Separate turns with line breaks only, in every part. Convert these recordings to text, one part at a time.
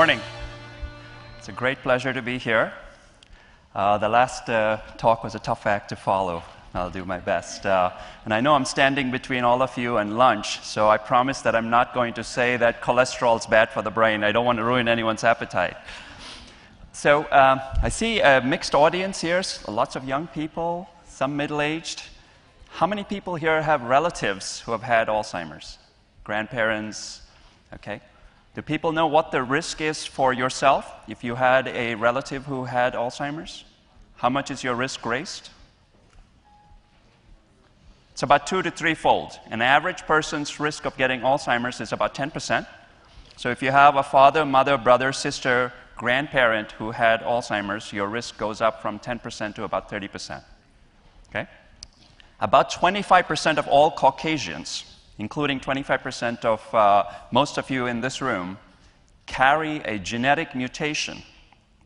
morning. It's a great pleasure to be here. Uh, the last uh, talk was a tough act to follow. I'll do my best. Uh, and I know I'm standing between all of you and lunch, so I promise that I'm not going to say that cholesterol is bad for the brain. I don't want to ruin anyone's appetite. So um, I see a mixed audience here, lots of young people, some middle aged. How many people here have relatives who have had Alzheimer's? Grandparents? Okay. Do people know what the risk is for yourself if you had a relative who had Alzheimer's? How much is your risk raised? It's about two to threefold. An average person's risk of getting Alzheimer's is about 10%. So if you have a father, mother, brother, sister, grandparent who had Alzheimer's, your risk goes up from 10% to about 30%. Okay? About 25% of all Caucasians including 25% of uh, most of you in this room, carry a genetic mutation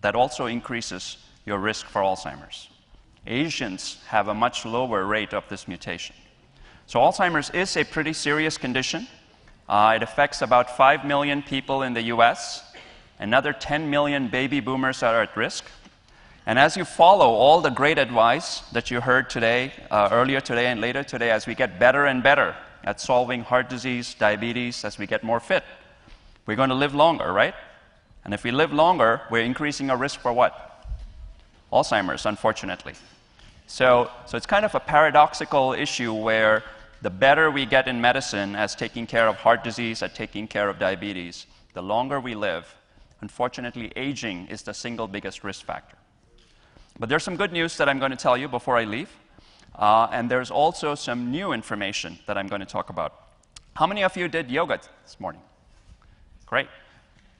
that also increases your risk for Alzheimer's. Asians have a much lower rate of this mutation. So, Alzheimer's is a pretty serious condition. Uh, it affects about 5 million people in the US. Another 10 million baby boomers are at risk. And as you follow all the great advice that you heard today, uh, earlier today, and later today, as we get better and better at solving heart disease, diabetes as we get more fit. We're going to live longer, right? And if we live longer, we're increasing our risk for what? Alzheimer's, unfortunately. So, so it's kind of a paradoxical issue where the better we get in medicine as taking care of heart disease, at taking care of diabetes, the longer we live. Unfortunately, aging is the single biggest risk factor. But there's some good news that I'm going to tell you before I leave. Uh, and there's also some new information that I'm going to talk about. How many of you did yoga this morning? Great.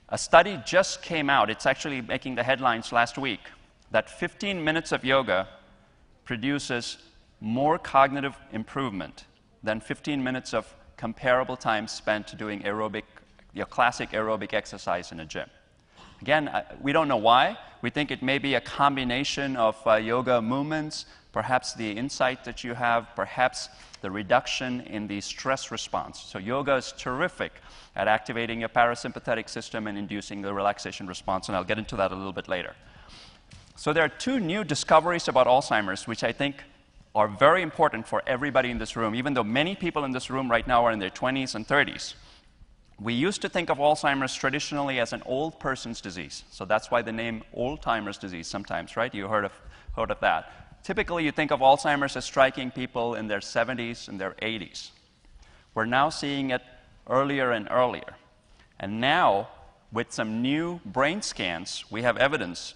A study just came out, it's actually making the headlines last week, that 15 minutes of yoga produces more cognitive improvement than 15 minutes of comparable time spent doing aerobic, your classic aerobic exercise in a gym. Again, we don't know why. We think it may be a combination of uh, yoga movements, perhaps the insight that you have, perhaps the reduction in the stress response. So, yoga is terrific at activating your parasympathetic system and inducing the relaxation response, and I'll get into that a little bit later. So, there are two new discoveries about Alzheimer's, which I think are very important for everybody in this room, even though many people in this room right now are in their 20s and 30s. We used to think of Alzheimer's traditionally as an old person's disease. So that's why the name old timers disease sometimes, right? You heard of, heard of that. Typically, you think of Alzheimer's as striking people in their 70s and their 80s. We're now seeing it earlier and earlier. And now, with some new brain scans, we have evidence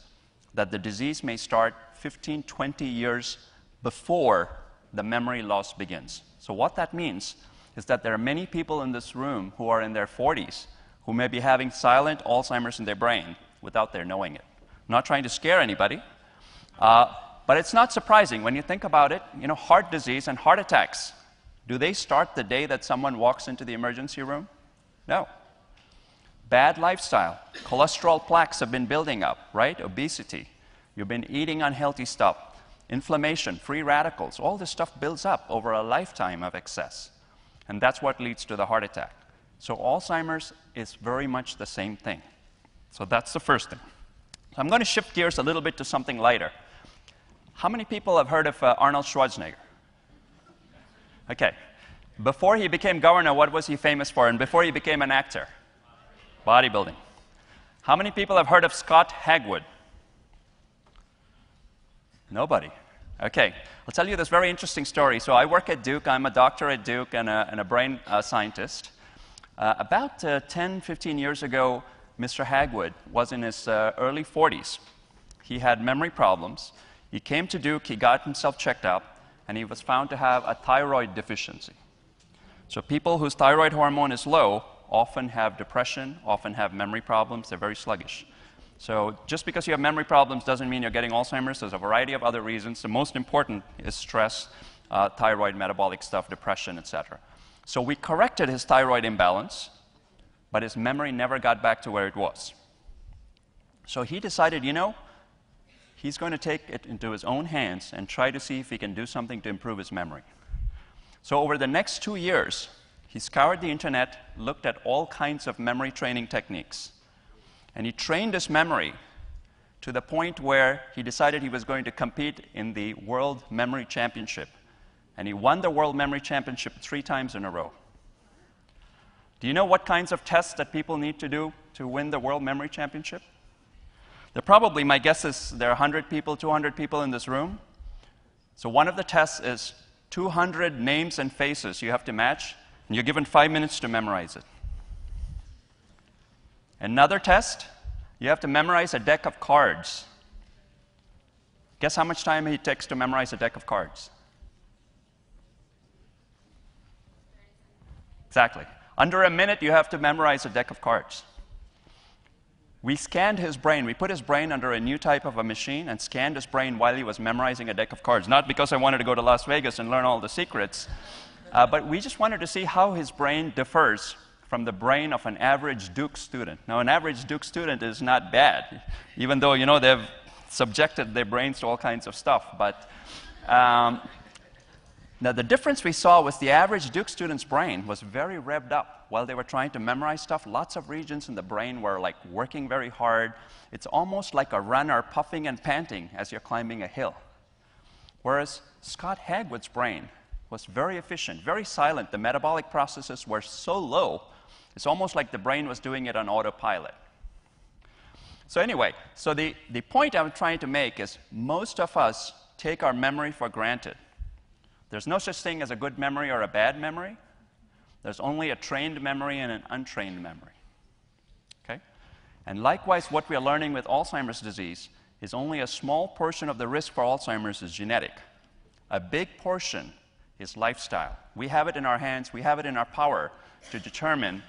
that the disease may start 15, 20 years before the memory loss begins. So, what that means is that there are many people in this room who are in their 40s who may be having silent Alzheimer's in their brain without their knowing it. I'm not trying to scare anybody. Uh, but it's not surprising when you think about it. You know, heart disease and heart attacks, do they start the day that someone walks into the emergency room? No. Bad lifestyle, cholesterol plaques have been building up, right? Obesity. You've been eating unhealthy stuff, inflammation, free radicals, all this stuff builds up over a lifetime of excess. And that's what leads to the heart attack. So, Alzheimer's is very much the same thing. So, that's the first thing. So I'm going to shift gears a little bit to something lighter. How many people have heard of uh, Arnold Schwarzenegger? Okay. Before he became governor, what was he famous for? And before he became an actor? Bodybuilding. How many people have heard of Scott Hagwood? Nobody. Okay, I'll tell you this very interesting story. So, I work at Duke, I'm a doctor at Duke and a, and a brain uh, scientist. Uh, about uh, 10, 15 years ago, Mr. Hagwood was in his uh, early 40s. He had memory problems, he came to Duke, he got himself checked out, and he was found to have a thyroid deficiency. So, people whose thyroid hormone is low often have depression, often have memory problems, they're very sluggish. So, just because you have memory problems doesn't mean you're getting Alzheimer's. There's a variety of other reasons. The most important is stress, uh, thyroid, metabolic stuff, depression, etc. So, we corrected his thyroid imbalance, but his memory never got back to where it was. So, he decided, you know, he's going to take it into his own hands and try to see if he can do something to improve his memory. So, over the next two years, he scoured the internet, looked at all kinds of memory training techniques. And he trained his memory to the point where he decided he was going to compete in the World Memory Championship. And he won the World Memory Championship three times in a row. Do you know what kinds of tests that people need to do to win the World Memory Championship? There probably, my guess is there are 100 people, 200 people in this room. So one of the tests is 200 names and faces you have to match, and you're given five minutes to memorize it. Another test, you have to memorize a deck of cards. Guess how much time it takes to memorize a deck of cards? Exactly. Under a minute, you have to memorize a deck of cards. We scanned his brain. We put his brain under a new type of a machine and scanned his brain while he was memorizing a deck of cards. Not because I wanted to go to Las Vegas and learn all the secrets, uh, but we just wanted to see how his brain differs from the brain of an average Duke student. Now, an average Duke student is not bad, even though, you know, they've subjected their brains to all kinds of stuff. But um, now, the difference we saw was the average Duke student's brain was very revved up while they were trying to memorize stuff. Lots of regions in the brain were like working very hard. It's almost like a runner puffing and panting as you're climbing a hill. Whereas Scott Hagwood's brain was very efficient, very silent. The metabolic processes were so low, it's almost like the brain was doing it on autopilot. So, anyway, so the, the point I'm trying to make is most of us take our memory for granted. There's no such thing as a good memory or a bad memory. There's only a trained memory and an untrained memory. Okay? And likewise, what we are learning with Alzheimer's disease is only a small portion of the risk for Alzheimer's is genetic. A big portion is lifestyle. We have it in our hands, we have it in our power to determine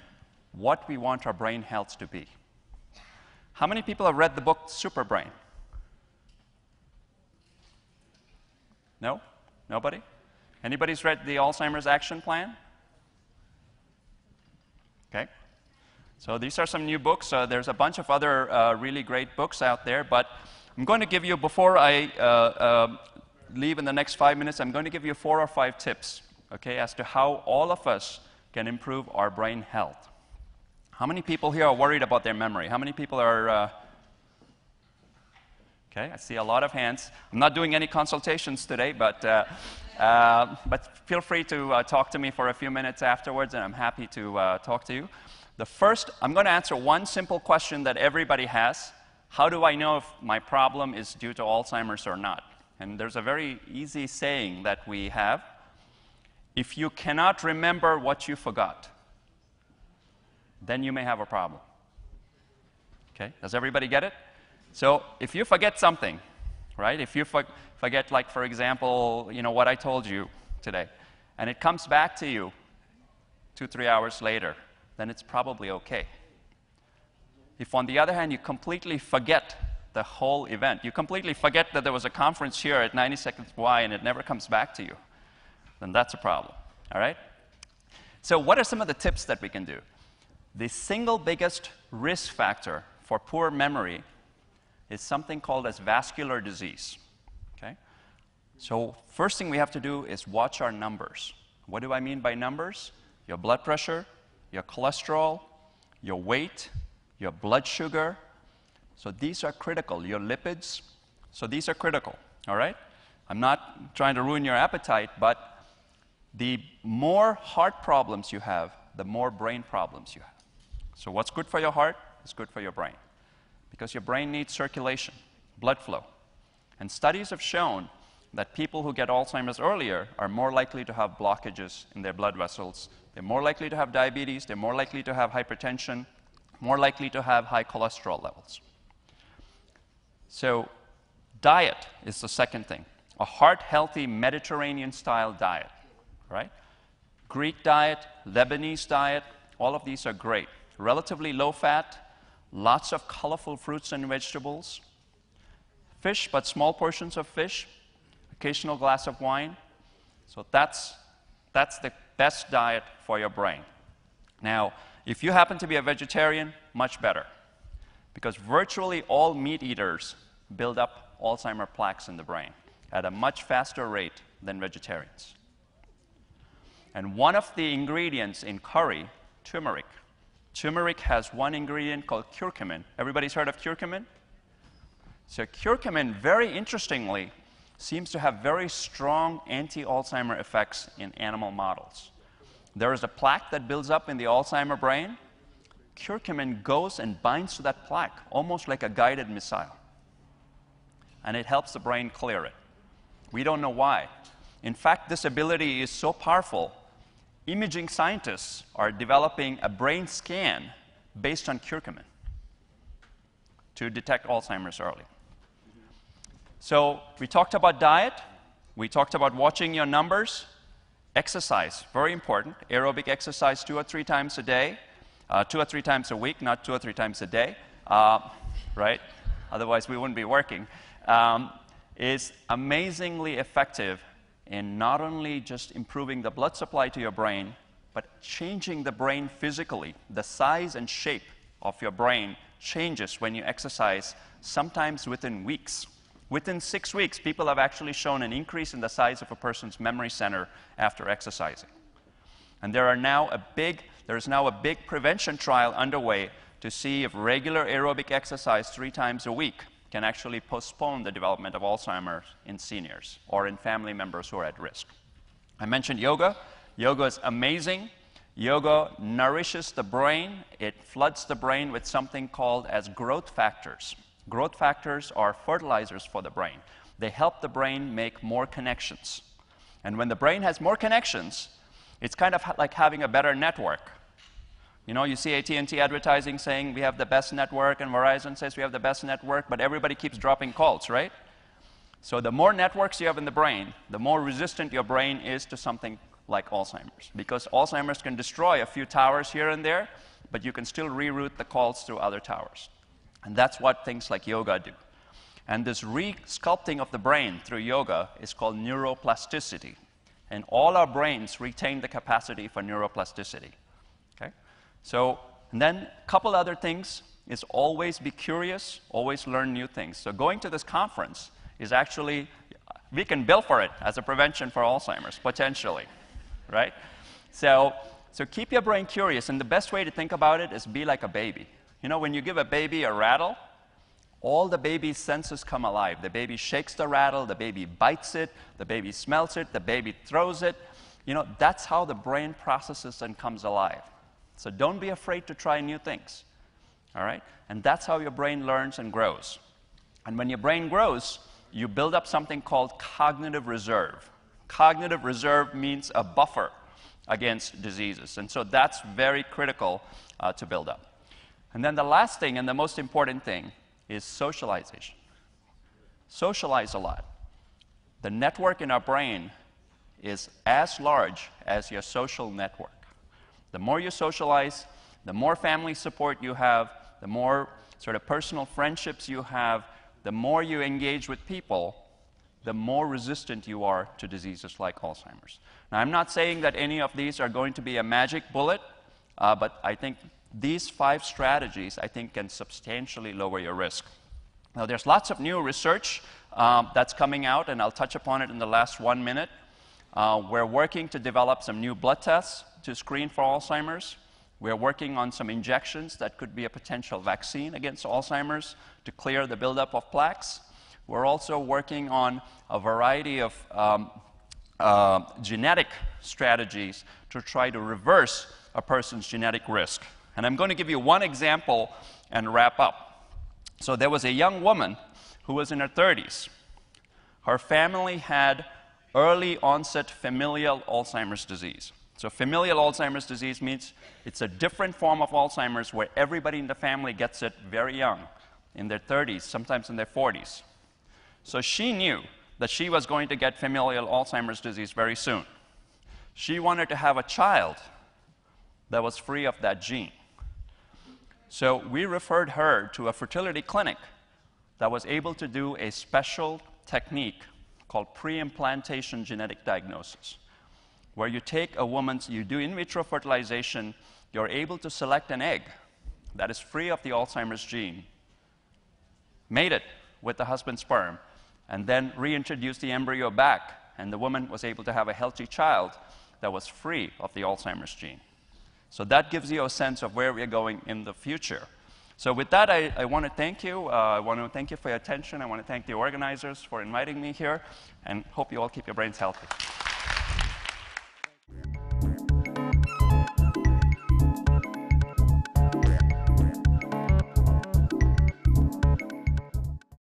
what we want our brain health to be. How many people have read the book Superbrain? No? Nobody? Anybody's read the Alzheimer's Action Plan? Okay. So these are some new books. Uh, there's a bunch of other uh, really great books out there, but I'm going to give you, before I uh, uh, leave in the next five minutes, I'm going to give you four or five tips, okay, as to how all of us can improve our brain health. How many people here are worried about their memory? How many people are uh, Okay, I see a lot of hands. I'm not doing any consultations today, but, uh, uh, but feel free to uh, talk to me for a few minutes afterwards, and I'm happy to uh, talk to you. The first, I'm going to answer one simple question that everybody has How do I know if my problem is due to Alzheimer's or not? And there's a very easy saying that we have if you cannot remember what you forgot, then you may have a problem. Okay, does everybody get it? So if you forget something, right? If you for forget, like, for example, you know, what I told you today, and it comes back to you two, three hours later, then it's probably okay. If, on the other hand, you completely forget the whole event, you completely forget that there was a conference here at 92nd Y and it never comes back to you, then that's a problem, all right? So, what are some of the tips that we can do? The single biggest risk factor for poor memory is something called as vascular disease. Okay? So first thing we have to do is watch our numbers. What do I mean by numbers? Your blood pressure, your cholesterol, your weight, your blood sugar. So these are critical. Your lipids. So these are critical. All right? I'm not trying to ruin your appetite, but the more heart problems you have, the more brain problems you have. So what's good for your heart is good for your brain because your brain needs circulation, blood flow. And studies have shown that people who get Alzheimer's earlier are more likely to have blockages in their blood vessels. They're more likely to have diabetes, they're more likely to have hypertension, more likely to have high cholesterol levels. So, diet is the second thing. A heart healthy Mediterranean style diet, right? Greek diet, Lebanese diet, all of these are great. Relatively low fat, lots of colorful fruits and vegetables, fish, but small portions of fish, occasional glass of wine. So that's, that's the best diet for your brain. Now, if you happen to be a vegetarian, much better. Because virtually all meat eaters build up Alzheimer plaques in the brain at a much faster rate than vegetarians. And one of the ingredients in curry, turmeric, Turmeric has one ingredient called curcumin. Everybody's heard of curcumin? So, curcumin, very interestingly, seems to have very strong anti Alzheimer effects in animal models. There is a plaque that builds up in the Alzheimer brain. Curcumin goes and binds to that plaque, almost like a guided missile. And it helps the brain clear it. We don't know why. In fact, this ability is so powerful, imaging scientists are developing a brain scan based on curcumin to detect Alzheimer's early. So, we talked about diet, we talked about watching your numbers, exercise, very important. Aerobic exercise two or three times a day, uh, two or three times a week, not two or three times a day, uh, right? Otherwise, we wouldn't be working. Um, is amazingly effective in not only just improving the blood supply to your brain, but changing the brain physically. The size and shape of your brain changes when you exercise, sometimes within weeks. Within six weeks, people have actually shown an increase in the size of a person's memory center after exercising. And there are now a big, there is now a big prevention trial underway to see if regular aerobic exercise three times a week can actually postpone the development of Alzheimer's in seniors or in family members who are at risk. I mentioned yoga. Yoga is amazing. Yoga nourishes the brain. It floods the brain with something called as growth factors. Growth factors are fertilizers for the brain. They help the brain make more connections. And when the brain has more connections, it's kind of like having a better network. You know, you see AT&T advertising saying we have the best network, and Verizon says we have the best network, but everybody keeps dropping calls, right? So the more networks you have in the brain, the more resistant your brain is to something like Alzheimer's. Because Alzheimer's can destroy a few towers here and there, but you can still reroute the calls through other towers. And that's what things like yoga do. And this re-sculpting of the brain through yoga is called neuroplasticity. And all our brains retain the capacity for neuroplasticity. So, and then a couple other things is always be curious, always learn new things. So going to this conference is actually, we can bill for it as a prevention for Alzheimer's, potentially, right? So, so keep your brain curious, and the best way to think about it is be like a baby. You know, when you give a baby a rattle, all the baby's senses come alive. The baby shakes the rattle, the baby bites it, the baby smells it, the baby throws it. You know, that's how the brain processes and comes alive. So don't be afraid to try new things. All right? And that's how your brain learns and grows. And when your brain grows, you build up something called cognitive reserve. Cognitive reserve means a buffer against diseases. And so that's very critical uh, to build up. And then the last thing and the most important thing is socialization. Socialize a lot. The network in our brain is as large as your social network. The more you socialize, the more family support you have, the more sort of personal friendships you have, the more you engage with people, the more resistant you are to diseases like Alzheimer's. Now, I'm not saying that any of these are going to be a magic bullet, uh, but I think these five strategies, I think, can substantially lower your risk. Now, there's lots of new research um, that's coming out, and I'll touch upon it in the last one minute. Uh, we're working to develop some new blood tests to screen for Alzheimer's. We're working on some injections that could be a potential vaccine against Alzheimer's to clear the buildup of plaques. We're also working on a variety of um, uh, genetic strategies to try to reverse a person's genetic risk. And I'm going to give you one example and wrap up. So there was a young woman who was in her 30s. Her family had early onset familial Alzheimer's disease. So, familial Alzheimer's disease means it's a different form of Alzheimer's where everybody in the family gets it very young, in their 30s, sometimes in their 40s. So, she knew that she was going to get familial Alzheimer's disease very soon. She wanted to have a child that was free of that gene. So we referred her to a fertility clinic that was able to do a special technique called pre-implantation genetic diagnosis, where you take a woman's, you do in vitro fertilization, you're able to select an egg that is free of the Alzheimer's gene, mate it with the husband's sperm, and then reintroduce the embryo back, and the woman was able to have a healthy child that was free of the Alzheimer's gene. So that gives you a sense of where we're going in the future. So with that, I, I want to thank you. Uh, I want to thank you for your attention. I want to thank the organizers for inviting me here, and hope you all keep your brains healthy.